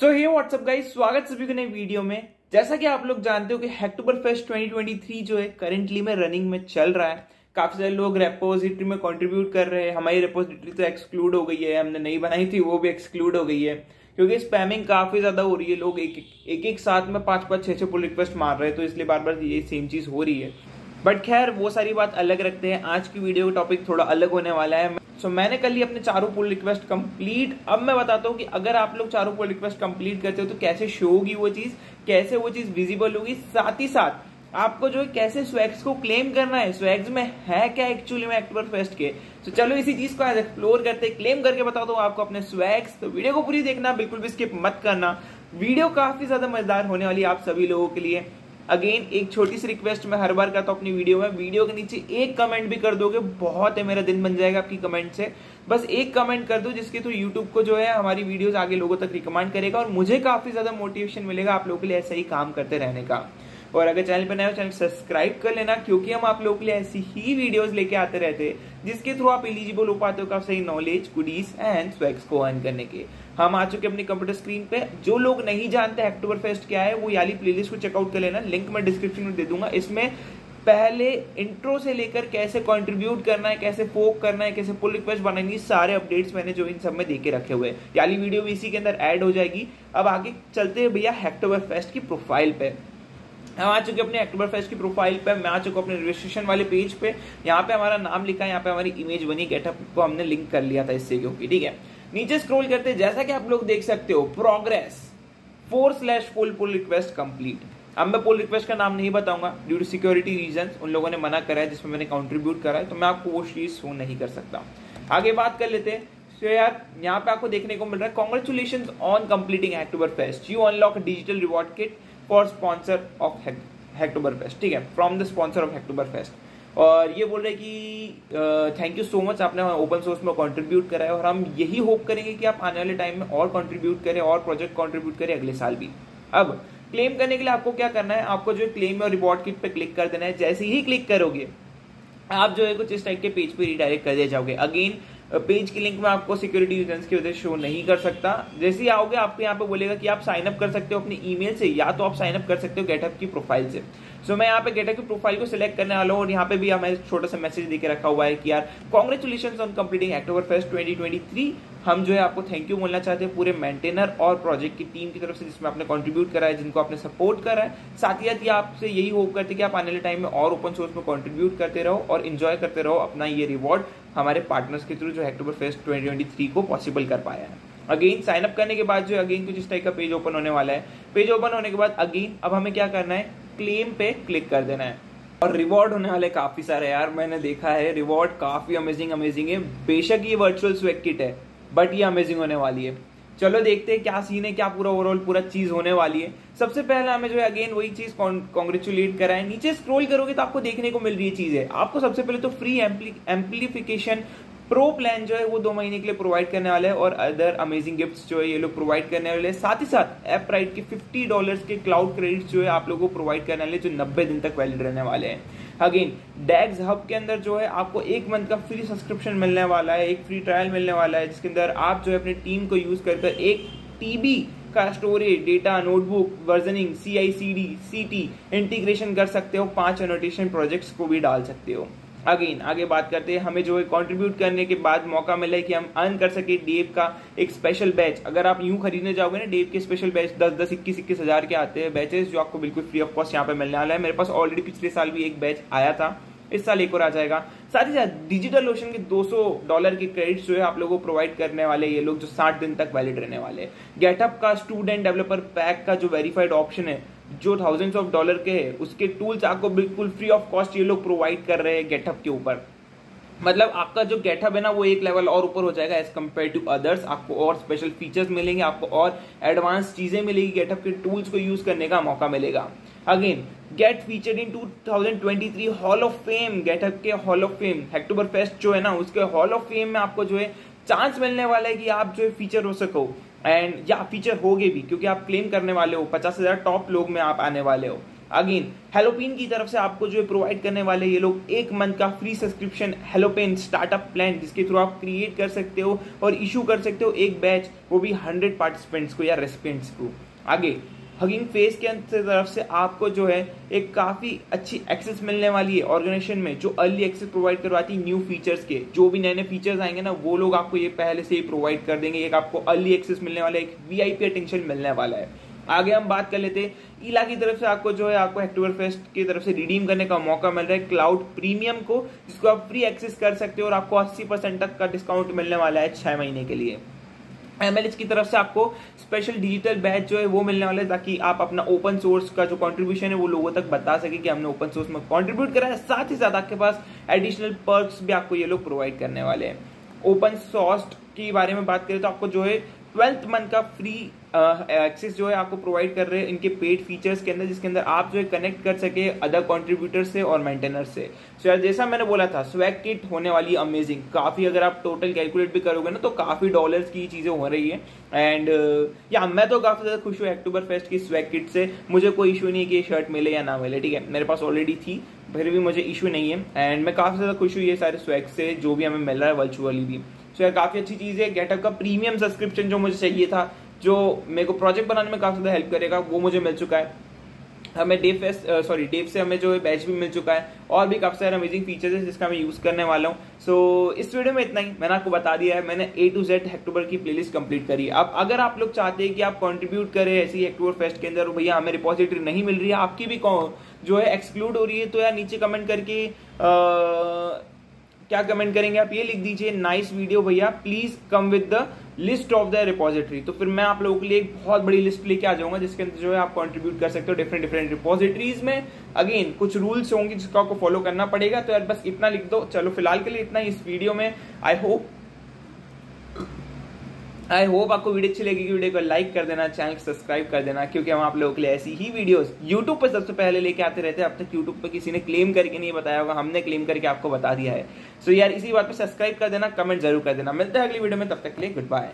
सो हे WhatsApp guys स्वागत सभी को नई वीडियो में। जैसा कि आप लोग जानते हो कि हैक्टोबर फेस्ट 2023 जो है करेंटली में रनिंग में चल रहा है। काफ़ी सारे लोग रेपोजिटरी में कंट्रीब्यूट कर रहे हैं। हमारी रेपोजिटरी तो एक्सक्लूड हो गई है। हमने नहीं बनाई थी वो भी एक्सक्लूड हो गई है। क्योंकि स्पैमिंग काफ़ी ज़्यादा हो रही है। लोग एक एक, एक साथ में पाँच पाँच छह छह पुल रिक्वेस्ट मार रहे हैं तो इसलिए बार बार ये सेम चीज़ हो रही है। बट खैर वो सारी बात अलग रखते हैं। आज की वीडियो का टॉपिक थोड़ा अलग होने वाला है। सो so, मैंने कर ली अपने चारों पुल रिक्वेस्ट कंप्लीट अब मैं बताता हूँ कि अगर आप लोग चारों पुल रिक्वेस्ट कंप्लीट करते हो तो कैसे शो होगी वो चीज़ कैसे वो चीज़ विजिबल होगी। साथ ही साथ आपको जो है कैसे स्वैग्स को क्लेम करना है स्वैग्स में है क्या एक्चुअली में अक्टूबर फेस्ट के? तो चलो इसी चीज़ को आज एक्सप्लोर करते क्लेम करके बता दो आपको अपने स्वैग्स तो वीडियो को पूरी देखना बिल्कुल भी स्किप मत करना। वीडियो काफ़ी ज़्यादा मज़ेदार होने वाली आप सभी लोगों के लिए। अगेन एक छोटी सी रिक्वेस्ट मैं हर बार करता हूँ अपनी वीडियो में। वीडियो के नीचे एक कमेंट भी कर दोगे, बहुत है मेरा दिन बन जाएगा आपकी कमेंट से। बस एक कमेंट कर दो जिसके थ्रू यूट्यूब को जो है हमारी वीडियोज़ आगे लोगों तक रिकमेंड करेगा और मुझे काफ़ी ज़्यादा मोटिवेशन मिलेगा आप लोगों के लिए ऐसा ही काम करते रहने का। और अगर चैनल पर नए हो, चैनल सब्सक्राइब कर लेना, क्योंकि हम आप लोगों के लिए ऐसी ही वीडियोस लेके आते रहते हैं, जिसके थ्रू आप एलिजिबल हो पाते हो काफ़ी सही नॉलेज गुडीज एंड स्वैग्स को अर्न करने के। हम आ चुके अपनी कंप्यूटर स्क्रीन पे। जो लोग नहीं जानते अक्टूबर फेस्ट क्या है, वो याली प्लेलिस्ट को चेकआउट कर लेना। लिंक मैं डिस्क्रिप्शन में दे दूँगा। इसमें पहले इंट्रो से लेकर कैसे कंट्रीब्यूट करना है, कैसे फोक करना है, कैसे पुल रिक्वेस्ट बनानी सारे अपडेट्स मैंने जो इन सब में देके रखे हुए हैं। याली वीडियो भी इसी के अंदर ऐड हो जाएगी। अब आगे चलते हैं भैया हेक्टोबर फेस्ट की प्रोफ़ाइल पे। हम आ चुके अपने अक्टूबर फेस्ट की प्रोफ़ाइल पे मैं आ चुका अपने रजिस्ट्रेशन वाले पेज पे। यहाँ पे हमारा नाम लिखा है, यहाँ पे हमारी इमेज बनी गेटअप को हमने लिंक कर लिया था इससे क्योंकि ठीक है? नीचे स्क्रॉल करते, जैसा कि आप लोग देख सकते हो progress four slash full pull request complete अब मैं पुल रिक्वेस्ट का नाम नहीं बताऊँगा ड्यू टू सिक्योरिटी रीजन उन लोगों ने मना करा है जिसमें मैंने कॉन्ट्रीब्यूट करा है तो मैं आपको वो चीज़ शो नहीं कर सकता। आगे बात कर लेते हैं। तो यार, यहाँ पे आपको देखने को मिल रहा है congratulation on completing October fest you unlock digital reward kit for sponsor of Hacktoberfest ठीक है? From the sponsor of Hacktoberfest और ये बोल रहे कि थैंक यू सो मच आपने ओपन सोर्स में कंट्रीब्यूट करा है और हम यही होप करेंगे कि आप आने वाले टाइम में और कंट्रीब्यूट करें और प्रोजेक्ट कंट्रीब्यूट करें अगले साल भी। अब क्लेम करने के लिए आपको क्या करना है? आपको जो क्लेम और रिवॉर्ड किट पे क्लिक कर देना है। जैसे ही क्लिक करोगे, आप जो है कुछ इस टाइप के पेज पे रिडायरेक्ट कर दिए जाओगे। अगेन पेज की लिंक में आपको सिक्योरिटी रीजन की वजह से शो नहीं कर सकता। जैसे ही आओगे आपको यहाँ पे बोलेगा कि आप साइन अप कर सकते हो अपनी ईमेल से या तो आप साइन अप कर सकते हो गेटअप की प्रोफ़ाइल से। सो so, मैं यहाँ पे गेटअप की प्रोफ़ाइल को सिलेक्ट करने वाला हूँ और यहाँ पे भी हमें छोटा सा मैसेज देके रखा हुआ है कि यार congratulation on completing October fest twenty हम जो है आपको थैंक यू बोलना चाहते हैं पूरे मेंटेनर और प्रोजेक्ट की टीम की तरफ़ से जिसमें आपने कंट्रीब्यूट करा है जिनको आपने सपोर्ट करा है। साथ ही साथ ये आपसे यही होप करते हैं कि आप आने वाले टाइम में और ओपन सोर्स में कंट्रीब्यूट करते रहो और इन्जॉय करते रहो अपना ये रिवॉर्ड हमारे पार्टनर्स के थ्रू जो हैक्टोबर फेस्ट ट्वेंटी को पॉसिबल कर पाया है। अगेन साइन अप करने के बाद जो अगेन कुछ इस टाइप का पेज ओपन होने वाला है। पेज ओपन होने के बाद अगेन अब हमें क्या करना है? क्लेम पे क्लिक कर देना है। और रिवॉर्ड होने वाले काफ़ी सारे यार, मैंने देखा है रिवॉर्ड काफ़ी अमेजिंग अमेजिंग है। बेशक ये वर्चुअल स्वेक किट है बट ये अमेजिंग होने वाली है। चलो देखते हैं क्या सीन है, क्या पूरा ओवरऑल पूरा चीज़ होने वाली है। सबसे पहले हमें जो है अगेन वही चीज़ कॉन्ग्रेचुलेट करा है नीचे स्क्रोल करोगे तो आपको देखने को मिल रही है चीज़। है आपको सबसे पहले तो फ्री एम्पलीफिकेशन प्रो प्लान जो है, वो दो महीने के लिए प्रोवाइड करने वाले हैं और अदर अमेजिंग गिफ्ट्स जो है, ये लोग प्रोवाइड करने वाले हैं। साथ ही साथ एप राइट के 50 डॉलर्स के क्लाउड क्रेडिट्स जो है, आप लोगों को प्रोवाइड करने वाले जो 90 दिन तक वैलिड रहने वाले हैं। अगेन डैग्स हब के अंदर जो है आपको एक मंथ का फ्री सब्सक्रिप्शन मिलने वाला है, एक फ्री ट्रायल मिलने वाला है, जिसके अंदर आप जो है अपनी टीम को यूज़ कर एक टीबी का storage data notebook versioning C I C D C T integration कर सकते हो, पाँच एनोटेशन प्रोजेक्ट्स को भी डाल सकते हो। अगेन आगे बात करते हैं। हमें जो है कंट्रीब्यूट करने के बाद मौका मिला है कि हम अर्न कर सके डेव का एक स्पेशल बैच अगर आप यूँ खरीदने जाओगे ना डेव के स्पेशल बैच दस दस इक्कीस इक्कीस हज़ार के आते हैं बैचेस जो आपको बिल्कुल फ्री ऑफ़ कॉस्ट यहाँ पे मिलने वाला है। मेरे पास ऑलरेडी पिछले साल भी एक बैच आया था। इस साल एक और आ जाएगा। साथ ही साथ डिजिटल ओशन के 200 डॉलर के क्रेडिट्स जो है आप लोगों को प्रोवाइड करने वाले ये लोग जो 60 दिन तक वैलिड रहने वाले गेटअप का स्टूडेंट डेवलपर पैक का जो वेरीफाइड ऑप्शन है जो थाउजेंड्स ऑफ़ डॉलर के है, उसके टूल्स आपको बिल्कुल फ्री ऑफ़ कॉस्ट ये लोग प्रोवाइड कर रहे हैं गेटअप के ऊपर। मतलब आपका जो गेटअप है ना, वो एक लेवल और ऊपर हो जाएगा एज कंपेयर टू अदर्स आपको और स्पेशल फीचर्स मिलेंगे, आपको और एडवांस चीज़ें मिलेगी गेटअप के टूल्स को यूज़ करने का मौका मिलेगा। Again get feature in 2023 hall of fame getup के hall of fame Hacktoberfest जो है ना, उसके हॉल ऑफ़ फेम में आपको जो है चांस मिलने वाला है कि आप जो है फीचर हो सको। एंड या फीचर होगे भी, क्योंकि आप क्लेम करने वाले हो, पचास हज़ार टॉप लोग में आप आने वाले हो। अगेन हेलोपिन की तरफ़ से आपको जो प्रोवाइड करने वाले ये लोग एक मंथ का फ्री सब्सक्रिप्शन हेलोपेन स्टार्टअप प्लान जिसके थ्रू आप क्रिएट कर सकते हो और इशू कर सकते हो एक बैच वो भी हंड्रेड पार्टिसिपेंट्स को या रेसिपेंट्स को। आगे हगिंग फेस के तरफ़ से आपको जो है एक काफ़ी अच्छी एक्सेस मिलने वाली है ऑर्गेनाइजेशन में, जो अर्ली एक्सेस प्रोवाइड करवाती है न्यू फीचर्स के। जो भी नए नए फीचर्स आएँगे ना, वो लोग आपको ये पहले से ही प्रोवाइड कर देंगे। एक आपको अर्ली एक्सेस मिलने वाला है, एक वीआईपी अटेंशन मिलने वाला है। आगे हम बात कर लेते हैं। इला की तरफ़ से आपको जो है, आपको अक्टूबर फेस्ट की तरफ़ से रिडीम करने का मौका मिल रहा है। क्लाउड प्रीमियम को, जिसको आप फ्री एक्सेस कर सकते हो और आपको 80 परसेंट तक का डिस्काउंट मिलने वाला है छह महीने के लिए। एमएलएच की तरफ़ से आपको स्पेशल डिजिटल बैच जो है वो मिलने वाले ताकि आप अपना ओपन सोर्स का जो कंट्रीब्यूशन है वो लोगों तक बता सके कि हमने ओपन सोर्स में कंट्रीब्यूट करा है। साथ ही साथ आपके पास एडिशनल पर्क्स भी आपको ये लोग प्रोवाइड करने वाले हैं। ओपन सोर्स के बारे में बात करें तो आपको जो है ट्वेल्थ मंथ का फ्री एक्सेस जो है आपको प्रोवाइड कर रहे हैं इनके पेड फीचर्स के अंदर, जिसके अंदर आप जो है कनेक्ट कर सके अदर कॉन्ट्रीब्यूटर से और मेंटेनर से। सो यार, जैसा मैंने बोला था स्वैग किट होने वाली अमेजिंग काफ़ी अगर आप टोटल कैलकुलेट भी करोगे ना तो काफ़ी डॉलर्स की चीज़ें हो रही है। एंड या, मैं तो काफ़ी ज़्यादा खुश हूँ अक्टूबर फेस्ट की स्वैग किट से। मुझे कोई इशू नहीं है कि शर्ट मिले या ना मिले, ठीक है? मेरे पास ऑलरेडी थी। फिर भी मुझे इशू नहीं है। एंड मैं काफ़ी ज़्यादा खुश हुई ये सारे स्वैग से, जो भी हमें मिल रहा है वर्चुअली भी। सो यार काफ़ी अच्छी चीज़ है गेटअप का प्रीमियम सब्सक्रिप्शन जो मुझे चाहिए था, जो मेरे को प्रोजेक्ट बनाने में काफ़ी ज़्यादा हेल्प करेगा, वो मुझे मिल चुका है। हमें फेस्ट सॉरी डेव से हमें जो है बैच भी मिल चुका है और भी काफ़ी सारे अमेजिंग फीचर्स है जिसका मैं यूज़ करने वाला हूँ। सो so, इस वीडियो में इतना ही। मैंने आपको बता दिया है मैंने ए टू जेड हेक्टोबर की प्लेलिस्ट कंप्लीट करी है। अब अगर आप लोग चाहते हैं कि आप कंट्रीब्यूट करें ऐसी हेक्टोबर फेस्ट के अंदर भैया हमें रिपोजिटरी नहीं मिल रही है आपकी भी जो है एक्सक्लूड हो रही है तो यार नीचे कमेंट करके आ, क्या कमेंट करेंगे आप? ये लिख दीजिए नाइस वीडियो भैया please come with the list of the repository तो फिर मैं आप लोगों के लिए एक बहुत बड़ी लिस्ट लेके आ जाऊँगा, जिसके अंदर जो है आप कंट्रीब्यूट कर सकते हो डिफरेंट डिफरेंट रिपोजिटरीज में। अगेन कुछ रूल्स होंगे जिसको आपको फॉलो करना पड़ेगा। तो यार बस इतना लिख दो। चलो फ़िलहाल के लिए इतना ही इस वीडियो में। आई होप आई होप आपको वीडियो अच्छी लगेगी वीडियो को लाइक कर देना चैनल को सब्सक्राइब कर देना, क्योंकि हम आप लोगों के लिए ऐसी ही वीडियोस यूट्यूब पर सबसे पहले लेके आते रहते हैं। अब तक यूट्यूब पर किसी ने क्लेम करके नहीं बताया होगा, हमने क्लेम करके आपको बता दिया है। सो so यार, इसी बात पर सब्सक्राइब कर देना कमेंट ज़रूर कर देना। मिलते हैं अगली वीडियो में, तब तक के लिए गुड बाय